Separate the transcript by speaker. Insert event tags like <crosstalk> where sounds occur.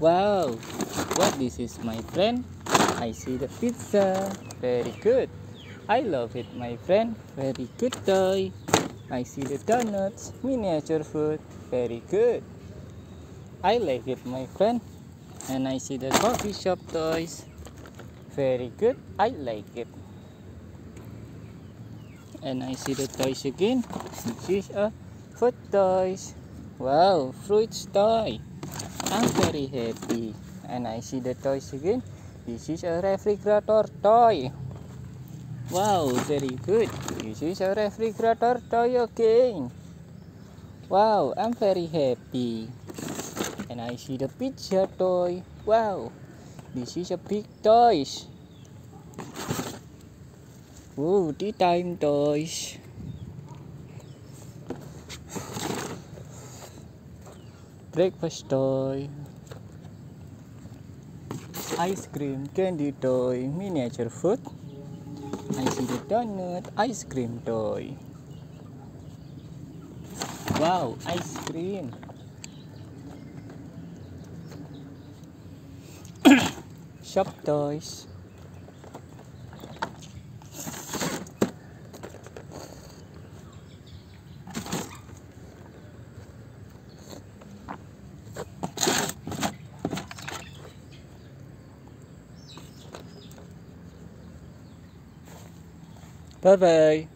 Speaker 1: Wow, what this is my friend? I see the pizza. Very good. I love it my friend. Very good toy. I see the donuts, miniature food. Very good. I like it my friend. And I see the coffee shop toys. Very good. I like it. And I see the toys again. <laughs> This is a food toys. Wow, fruits toy. I'm very happy. And I see the toys again. This is a refrigerator toy. Wow, very good. This is a refrigerator toy again. Wow, I'm very happy. And I see the pizza toy. Wow, this is a big toys. Whoa, tea time toys. Breakfast toy. Ice cream, candy toy, miniature food. I see the donut, ice cream toy. Wow, ice cream. <coughs> Shop toys. Bye bye.